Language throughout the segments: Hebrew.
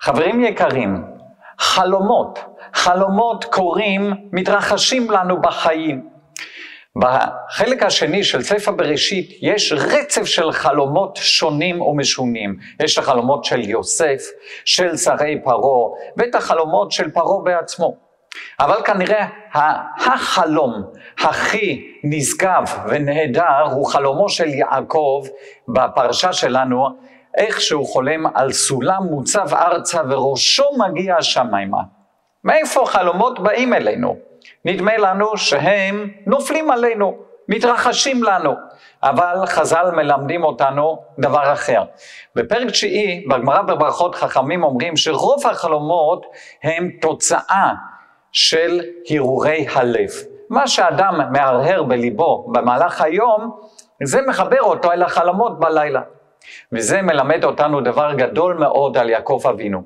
חברים יקרים, חלומות, חלומות קורים, מתרחשים לנו בחיים. בחלק השני של ספר בראשית יש רצף של חלומות שונים ומשונים. יש החלומות של יוסף, של שרי פרעה, ואת החלומות של פרעה בעצמו. אבל כנראה החלום הכי נשגב ונהדר הוא חלומו של יעקב בפרשה שלנו, איך שהוא חולם על סולם מוצב ארצה וראשו מגיע השמיימה. מאיפה חלומות באים אלינו? נדמה לנו שהם נופלים עלינו, מתרחשים לנו, אבל חז"ל מלמדים אותנו דבר אחר. בפרק תשיעי, בגמרא בברכות חכמים אומרים שרוב החלומות הם תוצאה של הרהורי הלב. מה שאדם מהרהר בליבו במהלך היום, זה מחבר אותו אל החלומות בלילה. וזה מלמד אותנו דבר גדול מאוד על יעקב אבינו.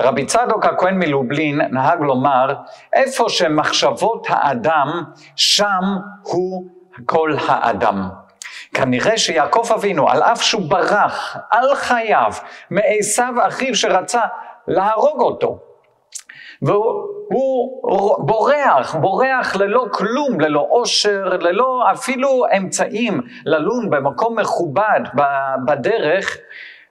רבי צדוק הכהן מלובלין נהג לומר, איפה שמחשבות האדם, שם הוא כל האדם. כנראה שיעקב אבינו, על אף שהוא ברח על חייו מעשיו אחיו שרצה להרוג אותו, והוא בורח, בורח ללא כלום, ללא עושר, ללא אפילו אמצעים ללון במקום מכובד בדרך,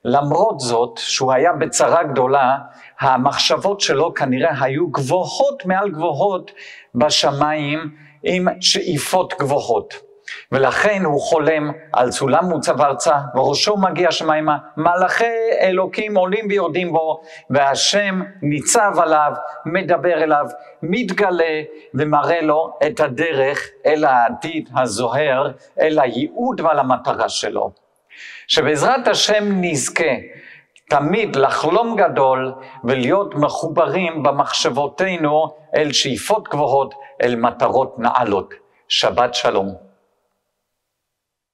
למרות זאת שהוא היה בצרה גדולה, המחשבות שלו כנראה היו גבוהות מעל גבוהות בשמיים עם שאיפות גבוהות. ולכן הוא חולם על סולם מוצב ארצה, וראשו מגיע שמיימה, מלאכי אלוקים עולים ויורדים בו, והשם ניצב עליו, מדבר אליו, מתגלה ומראה לו את הדרך אל העתיד הזוהר, אל הייעוד ועל המטרה שלו. שבעזרת השם נזכה תמיד לחלום גדול ולהיות מחוברים במחשבותינו אל שאיפות גבוהות, אל מטרות נעלות. שבת שלום.